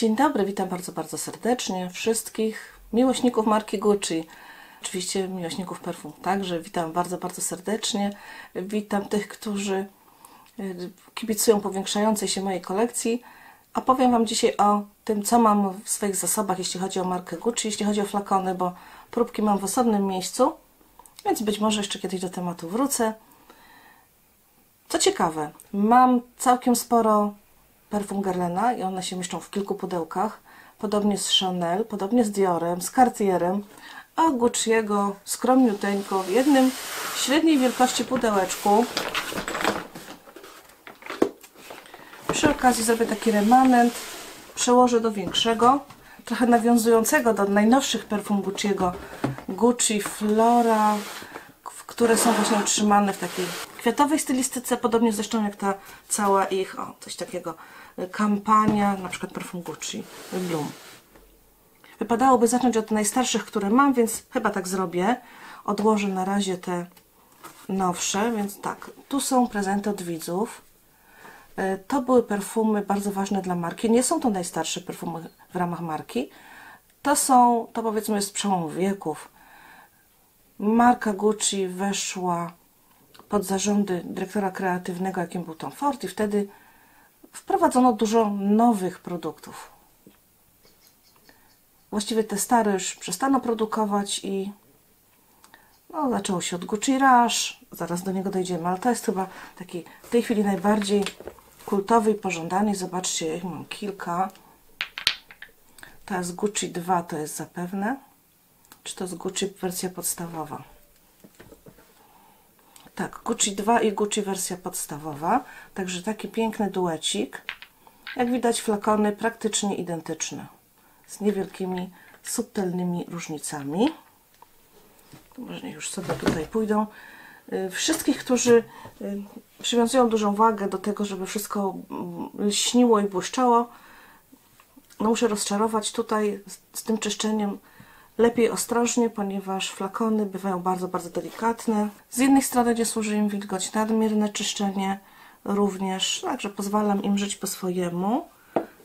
Dzień dobry, witam bardzo, bardzo serdecznie wszystkich miłośników marki Gucci. Oczywiście miłośników perfum także. Witam bardzo, bardzo serdecznie. Witam tych, którzy y, kibicują powiększającej się mojej kolekcji. A powiem Wam dzisiaj o tym, co mam w swoich zasobach, jeśli chodzi o markę Gucci, jeśli chodzi o flakony, bo próbki mam w osobnym miejscu, więc być może jeszcze kiedyś do tematu wrócę. Co ciekawe, mam całkiem sporo perfum Guerlaina i one się mieszczą w kilku pudełkach. Podobnie z Chanel, podobnie z Diorem, z Cartierem, a Gucci'ego skromniuteńko w jednym średniej wielkości pudełeczku. Przy okazji zrobię taki remanent, przełożę do większego, trochę nawiązującego do najnowszych perfum Gucci'ego. Gucci Flora, które są właśnie utrzymane w takiej kwiatowej stylistyce, podobnie zresztą jak ta cała ich, o, coś takiego, kampania, na przykład perfum Gucci Bloom. Wypadałoby zacząć od najstarszych, które mam, więc chyba tak zrobię. Odłożę na razie te nowsze, więc tak, tu są prezenty od widzów. E, to były perfumy bardzo ważne dla marki. Nie są to najstarsze perfumy w ramach marki. To są, to powiedzmy z przełomu wieków. Marka Gucci weszła pod zarządy dyrektora kreatywnego, jakim był Tom Ford i wtedy wprowadzono dużo nowych produktów. Właściwie te stare już przestano produkować i no, zaczęło się od Gucci Rush, zaraz do niego dojdziemy, ale to jest chyba taki w tej chwili najbardziej kultowy i pożądany. Zobaczcie, ich mam kilka. To jest Gucci 2, to jest zapewne. Czy to jest Gucci wersja podstawowa? Tak, Gucci 2 i Gucci wersja podstawowa. Także taki piękny duecik. Jak widać flakony praktycznie identyczne. Z niewielkimi, subtelnymi różnicami. Może już sobie tutaj pójdą. Y, wszystkich, którzy y, przywiązują dużą wagę do tego, żeby wszystko mm, śniło i błyszczało, no muszę rozczarować tutaj z, z tym czyszczeniem lepiej ostrożnie, ponieważ flakony bywają bardzo, bardzo delikatne. Z jednej strony nie służy im wilgoć, nadmierne czyszczenie również, także pozwalam im żyć po swojemu.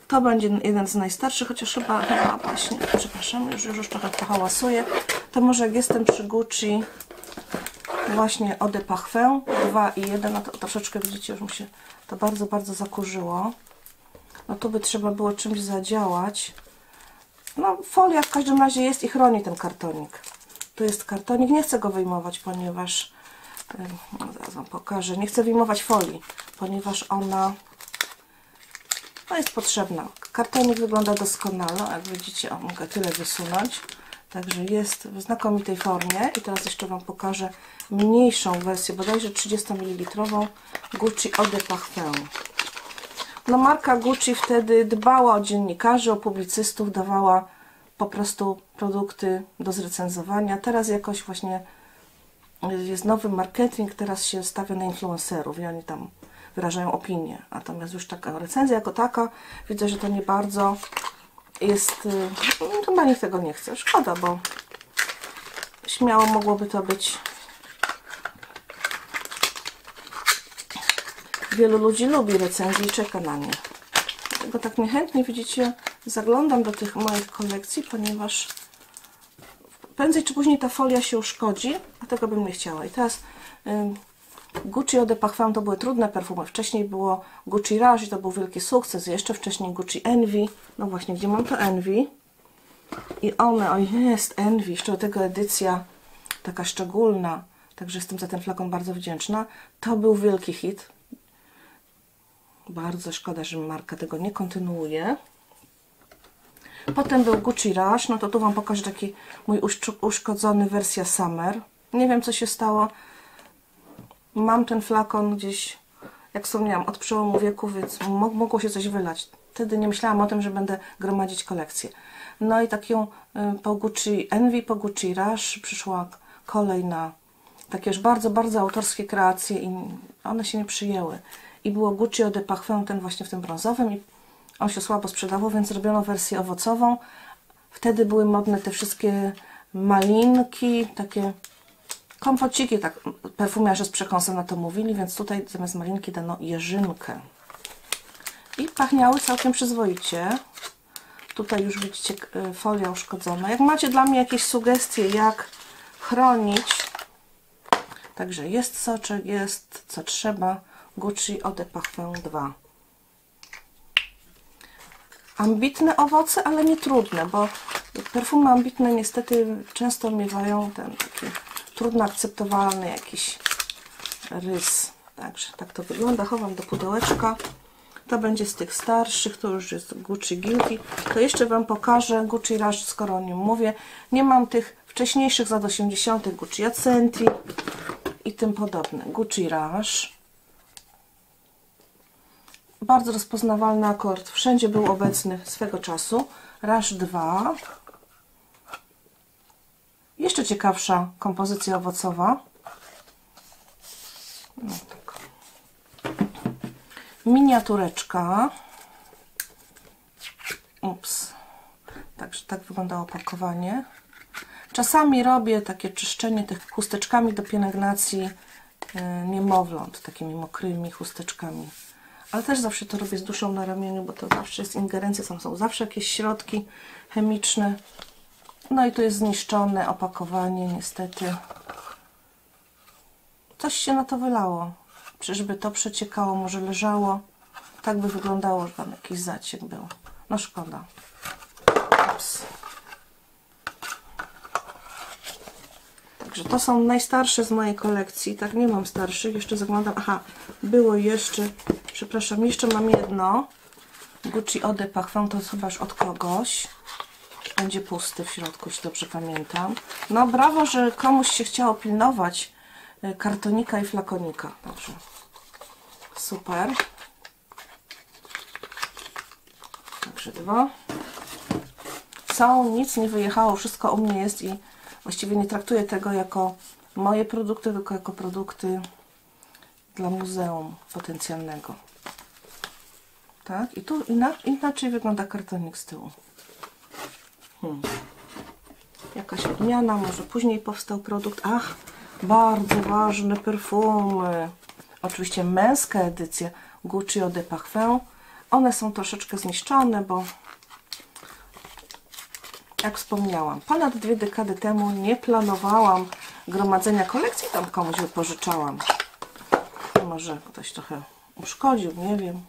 To będzie jeden z najstarszych, chociaż chyba, chyba właśnie, przepraszam, już, już, trochę pohałasuję. To może jak jestem przy Gucci, właśnie Eau de Parfum 2 i 1, no to troszeczkę widzicie, już mi się to bardzo, bardzo zakurzyło. No tu by trzeba było czymś zadziałać. No folia w każdym razie jest i chroni ten kartonik. Tu jest kartonik, nie chcę go wyjmować, ponieważ no zaraz Wam pokażę, nie chcę wyjmować folii, ponieważ ona no, jest potrzebna. Kartonik wygląda doskonale, jak widzicie, o, mogę tyle wysunąć. Także jest w znakomitej formie. I teraz jeszcze Wam pokażę mniejszą wersję, bodajże 30 ml Gucci Eau de Parfum. No marka Gucci wtedy dbała o dziennikarzy, o publicystów, dawała po prostu produkty do zrecenzowania. Teraz jakoś właśnie jest nowy marketing, teraz się stawia na influencerów i oni tam wyrażają opinię. Natomiast już taka recenzja jako taka, widzę, że to nie bardzo jest, y, no, chyba nikt tego nie chce. Szkoda, bo śmiało mogłoby to być wielu ludzi lubi recenzje i czeka na nie. Dlatego tak niechętnie, widzicie, zaglądam do tych moich kolekcji, ponieważ prędzej czy później ta folia się uszkodzi, a tego bym nie chciała. I teraz y, Gucci Eau Parfum to były trudne perfumy. Wcześniej było Gucci Rush i to był wielki sukces. Jeszcze wcześniej Gucci Envy. No właśnie, gdzie mam to Envy? I one, o jest Envy, jeszcze do tego edycja taka szczególna. Także jestem za ten flakon bardzo wdzięczna. To był wielki hit. Bardzo szkoda, że marka tego nie kontynuuje. Potem był Gucci Rush. No to tu Wam pokażę taki mój uszkodzony wersja Summer. Nie wiem, co się stało Mam ten flakon gdzieś, jak wspomniałam, od przełomu wieku, więc mogło się coś wylać. Wtedy nie myślałam o tym, że będę gromadzić kolekcję. No i taką y, po Gucci Envy, po Gucci Rush przyszła kolej na takie już bardzo, bardzo autorskie kreacje i one się nie przyjęły. I było Gucci Eau de Parfum, ten właśnie w tym brązowym i on się słabo sprzedawał, więc zrobiono wersję owocową. Wtedy były modne te wszystkie malinki, takie Kompociki, tak perfumiarze z przekąsem na to mówili, więc tutaj zamiast malinki dano jeżynkę. I pachniały całkiem przyzwoicie. Tutaj już widzicie y, folia uszkodzona. Jak macie dla mnie jakieś sugestie, jak chronić, także jest soczek, jest co trzeba. Gucci Eau de Parfum 2. Ambitne owoce, ale nie trudne, bo perfumy ambitne niestety często miewają ten taki trudno akceptowalny jakiś rys. Także tak to wygląda. Chowam do pudełeczka. To będzie z tych starszych, to już jest Gucci Guilty. To jeszcze Wam pokażę Gucci Rush, skoro o nim mówię. Nie mam tych wcześniejszych z lat 80. Gucci Accenti i tym podobne. Gucci Rush. Bardzo rozpoznawalny akord. Wszędzie był obecny swego czasu. Rush 2. Jeszcze ciekawsza kompozycja owocowa. No tak. Miniatureczka. Ups. Także tak wygląda opakowanie. Czasami robię takie czyszczenie tych chusteczkami do pielęgnacji y, niemowląt, takimi mokrymi chusteczkami. Ale też zawsze to robię z duszą na ramieniu, bo to zawsze jest ingerencja, tam są zawsze jakieś środki chemiczne. No i tu jest zniszczone opakowanie, niestety. Coś się na to wylało. Czyżby to przeciekało, może leżało. Tak by wyglądało, że tam jakiś zaciek był. No szkoda. Ups. Także to są najstarsze z mojej kolekcji. Tak, nie mam starszych. Jeszcze zaglądam. Aha, było jeszcze, przepraszam, jeszcze mam jedno. Gucci de Parfum, to chyba już od kogoś. Będzie pusty w środku, jeśli dobrze pamiętam. No brawo, że komuś się chciało pilnować y, kartonika i flakonika. Także super. Także dwa. Są, nic nie wyjechało, wszystko u mnie jest i właściwie nie traktuję tego jako moje produkty, tylko jako produkty dla muzeum potencjalnego. Tak, i tu inaczej wygląda kartonik z tyłu. Hmm. Jakaś odmiana, może później powstał produkt. Ach, bardzo ważne perfumy. Oczywiście męska edycja Gucci Eau de Parfum. One są troszeczkę zniszczone, bo jak wspomniałam, ponad dwie dekady temu nie planowałam gromadzenia kolekcji, tam komuś wypożyczałam. Może ktoś trochę uszkodził, nie wiem.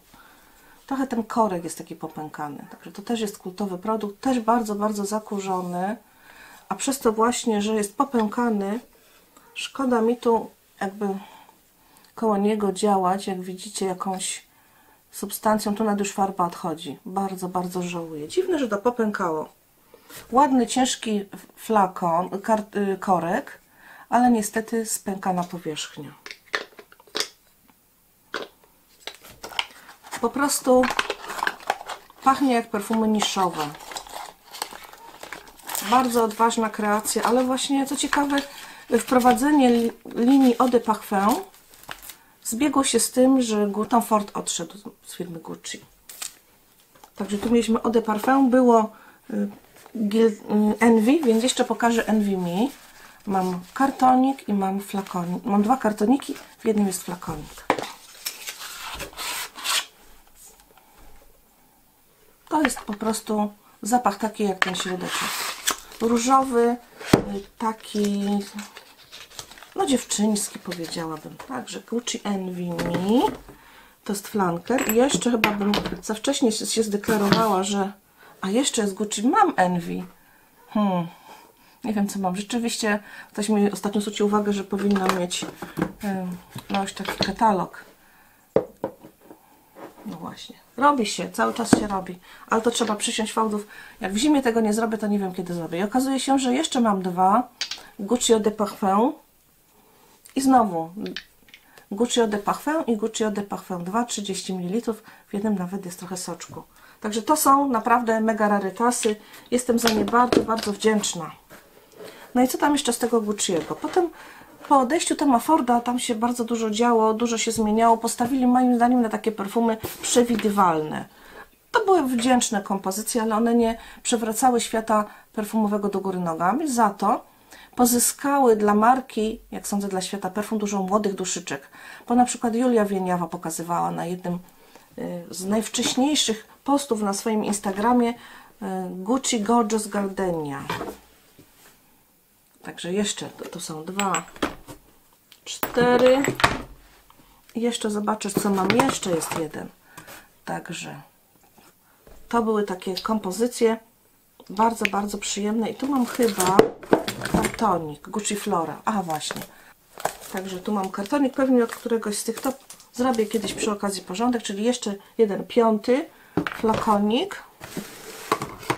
Trochę ten korek jest taki popękany. Także to też jest kultowy produkt, też bardzo, bardzo zakurzony. A przez to właśnie, że jest popękany, szkoda mi tu jakby koło niego działać, jak widzicie, jakąś substancją, tu nad już farba odchodzi. Bardzo, bardzo żałuję. Dziwne, że to popękało. Ładny, ciężki flakon, y, korek, ale niestety spękana powierzchnia. Po prostu pachnie jak perfumy niszowe. Bardzo odważna kreacja, ale właśnie co ciekawe, wprowadzenie linii Eau de Parfum zbiegło się z tym, że Tom Ford odszedł z firmy Gucci. Także tu mieliśmy Eau de Parfum, było y, y, Envy, więc jeszcze pokażę Envy Me. Mam kartonik i mam flakonik. Mam dwa kartoniki, w jednym jest flakonik. To jest po prostu zapach taki jak ten środeczek. Różowy, taki no dziewczyński powiedziałabym. Także Gucci Envy Me. To jest flanker. I jeszcze chyba bym za wcześnie się zdeklarowała, że a jeszcze jest Gucci. Mam Envy. Hmm. Nie wiem, co mam. Rzeczywiście ktoś mi ostatnio zwrócił uwagę, że powinnam mieć no już taki katalog. No właśnie. Robi się, cały czas się robi. Ale to trzeba przysiąść fałdów. Jak w zimie tego nie zrobię, to nie wiem, kiedy zrobię. I okazuje się, że jeszcze mam dwa. Gucci de Parfum. I znowu Gucci de Parfum i Gucci de Parfum 2, 30 ml. W jednym nawet jest trochę soczku. Także to są naprawdę mega rarytasy. Jestem za nie bardzo, bardzo wdzięczna. No i co tam jeszcze z tego Gucci'ego? Potem po odejściu Toma Forda tam się bardzo dużo działo, dużo się zmieniało. Postawili moim zdaniem na takie perfumy przewidywalne. To były wdzięczne kompozycje, ale one nie przewracały świata perfumowego do góry nogami. Za to pozyskały dla marki, jak sądzę dla świata perfum, dużo młodych duszyczek. Bo na przykład Julia Wieniawa pokazywała na jednym y, z najwcześniejszych postów na swoim Instagramie e, Gucci Gorgeous Gardenia. Także jeszcze, to, to są dwa, cztery. Jeszcze zobaczę, co mam. Jeszcze jest jeden. Także to były takie kompozycje bardzo, bardzo przyjemne. I tu mam chyba kartonik Gucci Flora. A właśnie. Także tu mam kartonik, pewnie od któregoś z tych to zrobię kiedyś przy okazji porządek, czyli jeszcze jeden piąty flakonik.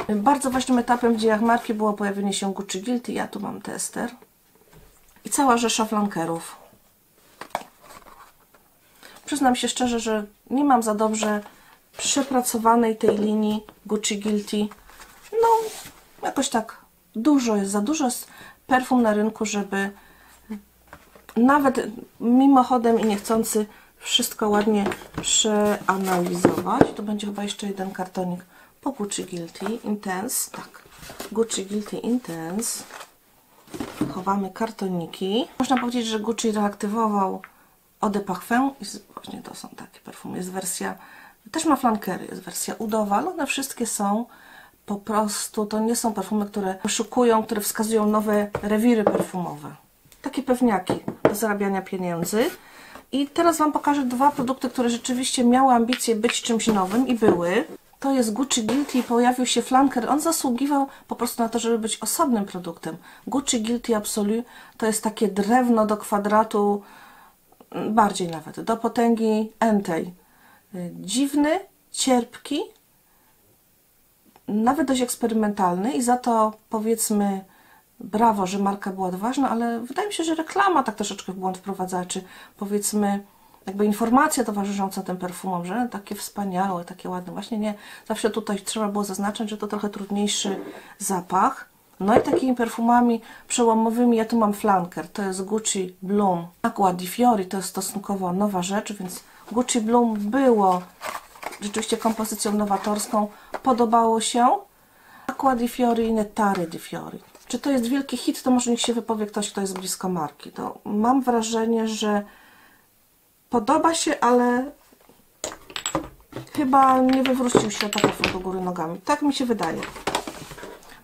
Bardzo ważnym etapem w dziejach marki było pojawienie się Gucci Guilty. Ja tu mam tester. I cała rzesza flankerów. Przyznam się szczerze, że nie mam za dobrze przepracowanej tej linii Gucci Guilty. No, jakoś tak dużo jest, za dużo jest perfum na rynku, żeby nawet mimochodem i niechcący wszystko ładnie przeanalizować. Tu będzie chyba jeszcze jeden kartonik po Gucci Guilty Intense. Tak, Gucci Guilty Intense. Chowamy kartoniki. Można powiedzieć, że Gucci reaktywował Eau de Parfum. I właśnie to są takie perfumy. Jest wersja, też ma flankery, jest wersja udowa, ale one wszystkie są po prostu, to nie są perfumy, które poszukują, które wskazują nowe rewiry perfumowe. Takie pewniaki do zarabiania pieniędzy. I teraz Wam pokażę dwa produkty, które rzeczywiście miały ambicje być czymś nowym i były. To jest Gucci Guilty i pojawił się flanker. On zasługiwał po prostu na to, żeby być osobnym produktem. Gucci Guilty Absolu to jest takie drewno do kwadratu, bardziej nawet, do potęgi entej. Dziwny, cierpki, nawet dość eksperymentalny i za to powiedzmy brawo, że marka była odważna, ale wydaje mi się, że reklama tak troszeczkę w błąd wprowadzała, czy powiedzmy jakby informacja towarzysząca tym perfumom, że takie wspaniałe, takie ładne. Właśnie nie, zawsze tutaj trzeba było zaznaczyć, że to trochę trudniejszy zapach. No i takimi perfumami przełomowymi, ja tu mam flanker, to jest Gucci Bloom Aqua di Fiori, to jest stosunkowo nowa rzecz, więc Gucci Bloom było rzeczywiście kompozycją nowatorską, podobało się. Aqua di Fiori i Nettare di Fiori. Czy to jest wielki hit, to może niech się wypowie ktoś, kto jest blisko marki. To mam wrażenie, że podoba się, ale chyba nie wywrócił świata perfum do góry nogami. Tak mi się wydaje.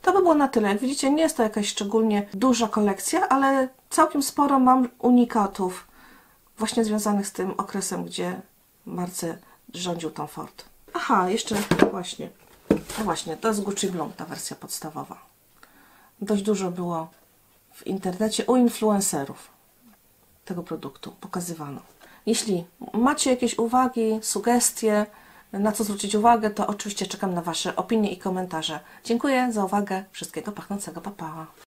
To by było na tyle. Jak widzicie, nie jest to jakaś szczególnie duża kolekcja, ale całkiem sporo mam unikatów właśnie związanych z tym okresem, gdzie marce rządził Tom Ford. Aha, jeszcze właśnie. No właśnie, to jest Gucci Bloom, ta wersja podstawowa. Dość dużo było w internecie u influencerów tego produktu pokazywano. Jeśli macie jakieś uwagi, sugestie, na co zwrócić uwagę, to oczywiście czekam na Wasze opinie i komentarze. Dziękuję za uwagę. Wszystkiego pachnącego. Pa, pa.